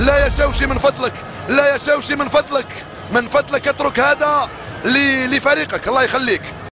لا يا شوشي من فضلك لا يا شوشي من فضلك من فضلك اترك هذا لفريقك الله يخليك.